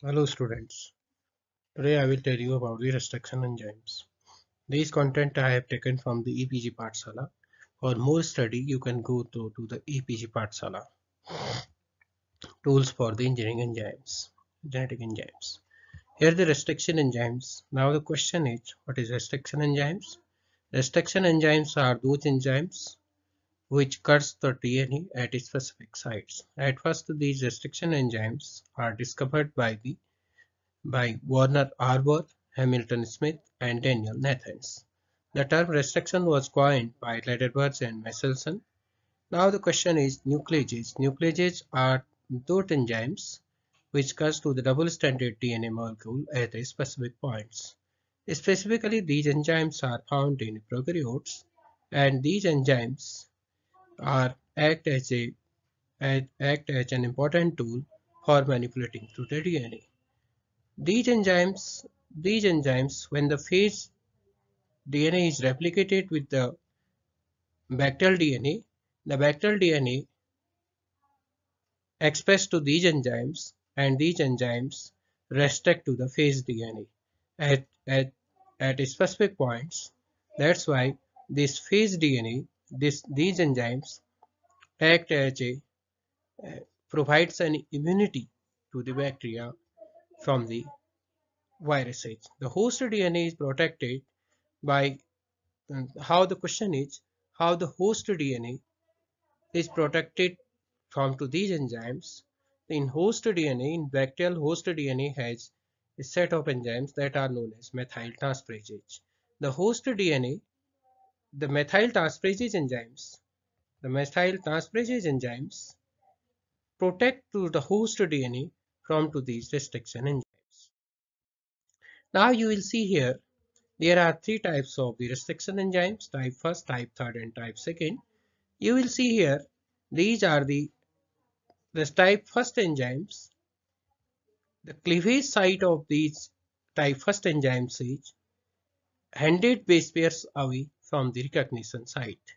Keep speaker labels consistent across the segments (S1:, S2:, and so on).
S1: Hello students. Today I will tell you about the restriction enzymes. These content I have taken from the EPG Pathshala. For more study you can go to, to the EPG Pathshala. Tools for the engineering enzymes, genetic enzymes. Here the restriction enzymes. Now the question is what is restriction enzymes? Restriction enzymes are those enzymes which cuts the DNA at specific sites. At first these restriction enzymes are discovered by the by Werner Arber, Hamilton Smith, and Daniel Nathans. The term restriction was coined by Lederberg and Meselson. Now the question is nucleases. Nucleases are those enzymes which cut to the double-stranded DNA molecule at specific points. Specifically, these enzymes are found in prokaryotes, and these enzymes are act as a act as an important tool for manipulating through the DNA. These enzymes, these enzymes, when the phage DNA is replicated with the bacterial DNA, the bacterial DNA expressed to these enzymes and these enzymes restrict to the phage DNA at, at, at specific points. That's why this phage DNA, this, these enzymes act as a uh, provides an immunity to the bacteria from the viruses. The host DNA is protected by uh, how the question is how the host DNA is protected from to these enzymes. In host DNA, in bacterial host DNA has a set of enzymes that are known as methyl transferases. The host DNA, the methyl transferase enzymes, the methyl transferase enzymes protect to the host DNA from to these restriction enzymes. Now you will see here there are three types of the restriction enzymes type first, type third and type second. You will see here these are the the type first enzymes. The cleavage site of these type first enzymes is 100 base pairs away from the recognition site.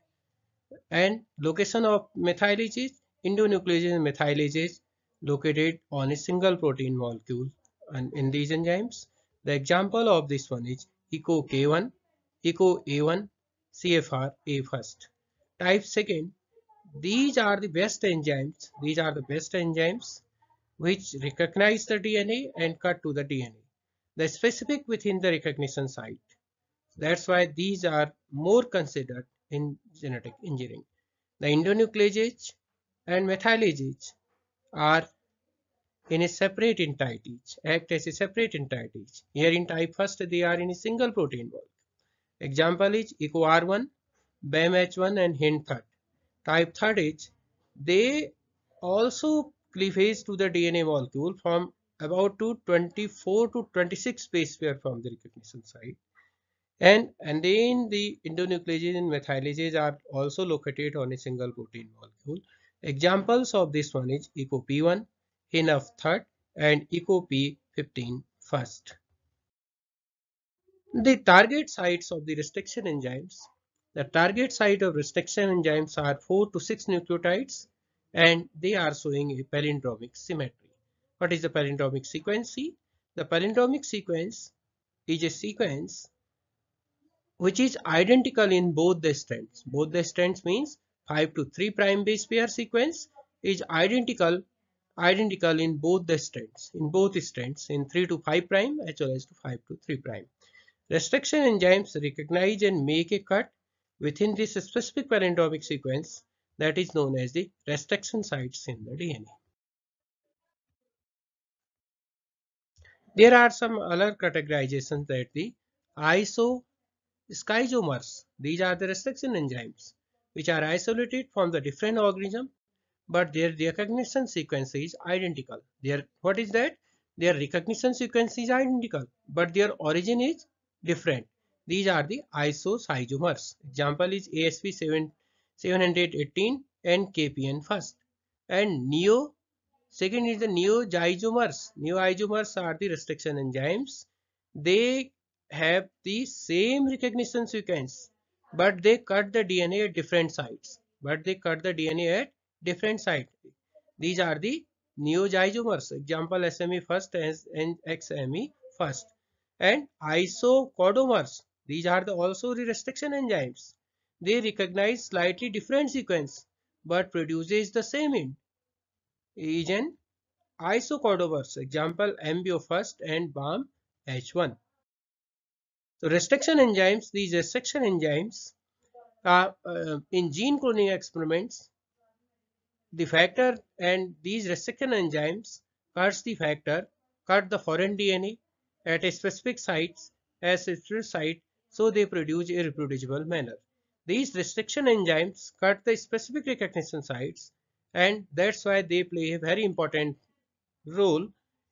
S1: And location of methylases, endonucleases and methylases located on a single protein molecule and in these enzymes. The example of this one is ECO K1, ECO A1, CFR A first. Type second, these are the best enzymes. These are the best enzymes which recognize the DNA and cut to the DNA. The specific within the recognition site. That's why these are more considered in genetic engineering. The endonucleases and methylases are in a separate entities, act as a separate entities. Here in type first they are in a single protein molecule. Example is EcoR1, BAMH1 and HindThird. Type third is they also cleavage to the DNA molecule from about to 24 to 26 base pair from the recognition site and and then the endonucleases and methylases are also located on a single protein molecule. Examples of this one is EcoP1 of third and EcoP15 first. The target sites of the restriction enzymes. The target site of restriction enzymes are 4 to 6 nucleotides and they are showing a palindromic symmetry. What is the palindromic sequence the palindromic sequence is a sequence which is identical in both the strands. Both the strands means 5 to 3 prime base pair sequence is identical identical in both the strands in both strands in 3 to 5 prime as well as to 5 to 3 prime. Restriction enzymes recognize and make a cut within this specific palindromic sequence that is known as the restriction sites in the DNA. There are some other categorizations that the iso schizomers. These are the restriction enzymes which are isolated from the different organism but their recognition sequence is identical. Their what is that? Their recognition sequence is identical but their origin is different. These are the isoschizomers. Example is ASP 7, 718 and KPN first. And neo second is the neoisomers. Neoisomers are the restriction enzymes. They have the same recognition sequence but they cut the DNA at different sites but they cut the DNA at different site these are the neogisomers, example SME first and XME first, and isocaudomers These are the also the restriction enzymes. They recognize slightly different sequence but produces the same end. Agent isocaudomers example MBO first and BAM H1. So restriction enzymes, these restriction enzymes are uh, in gene cloning experiments the factor and these restriction enzymes cuts the factor, cut the foreign DNA at a specific sites as a specific site so they produce a reproducible manner. These restriction enzymes cut the specific recognition sites and that's why they play a very important role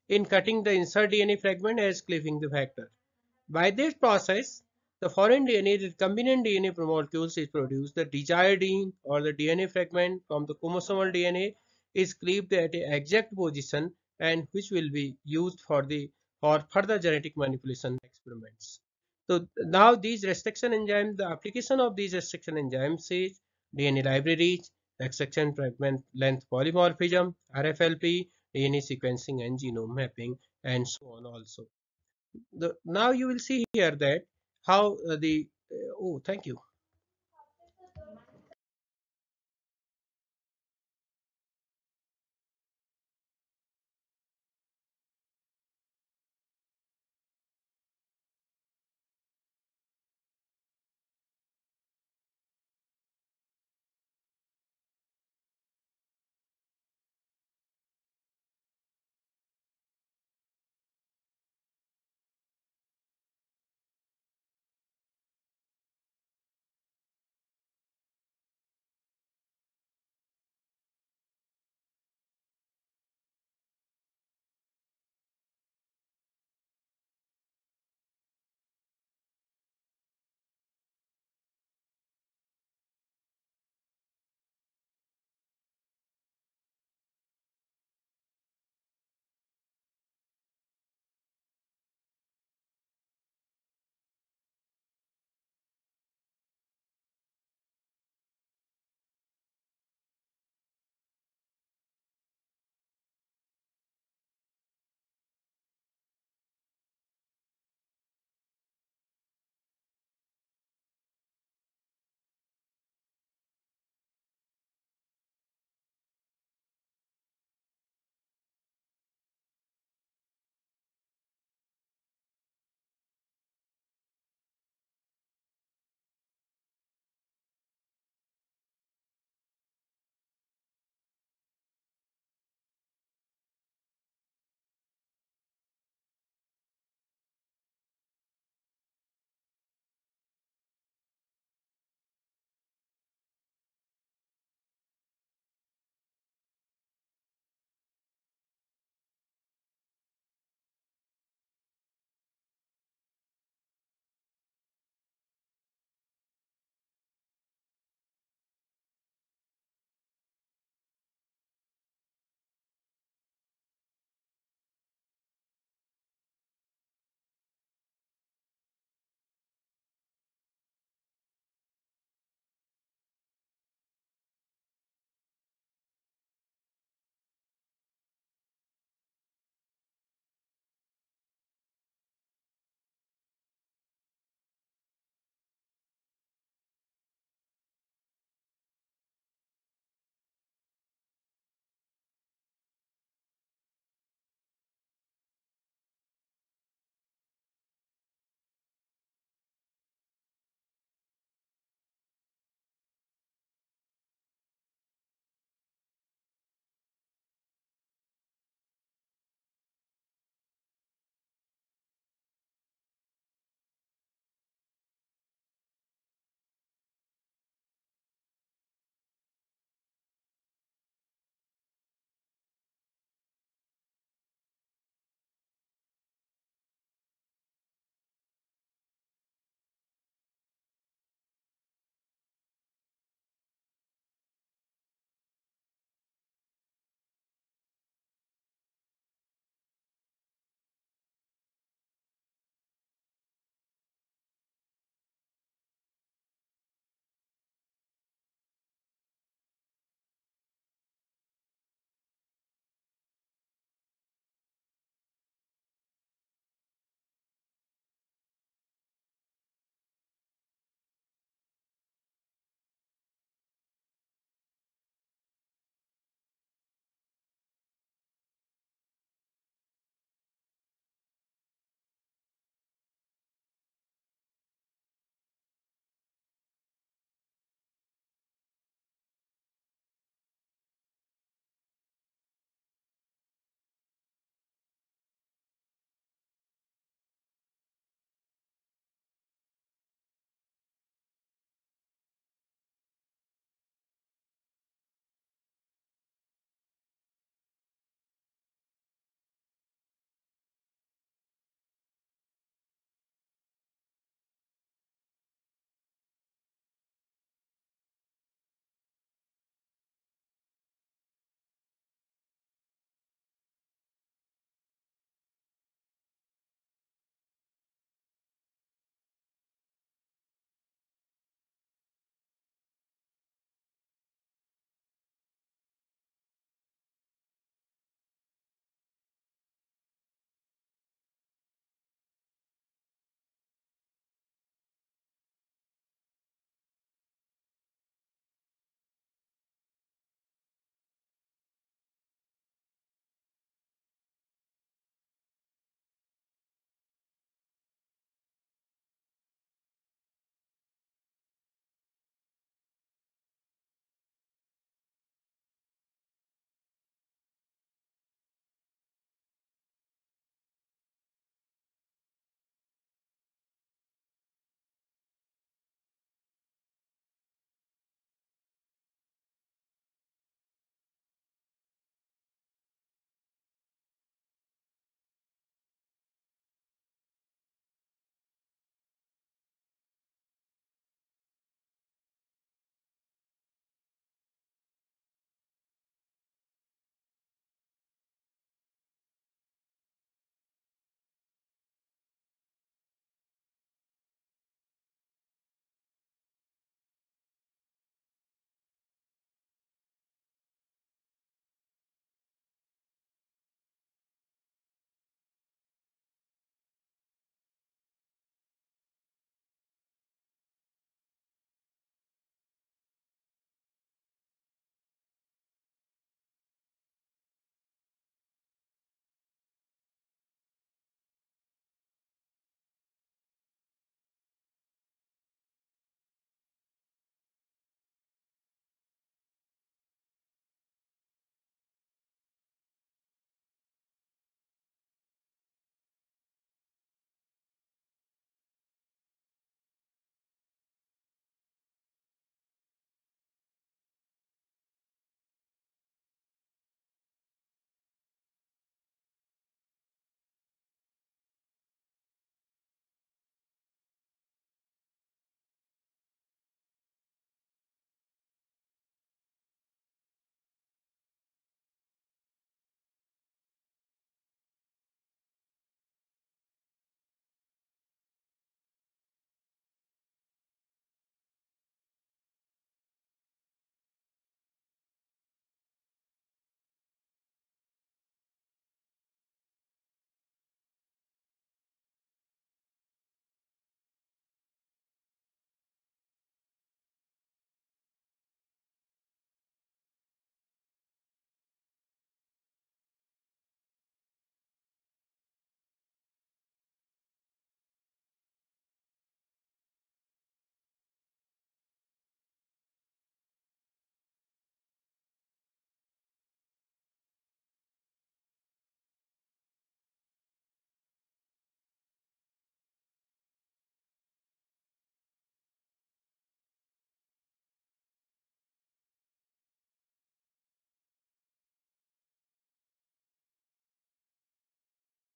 S1: in cutting the insert DNA fragment as cleaving the factor. By this process, the foreign DNA, the recombinant DNA molecules is produced. The desired gene or the DNA fragment from the chromosomal DNA is cleaved at an exact position and which will be used for the for further genetic manipulation experiments. So now these restriction enzymes, the application of these restriction enzymes is DNA libraries, restriction fragment length polymorphism, RFLP, DNA sequencing and genome mapping and so on also. The, now you will see here that how uh, the uh, oh thank you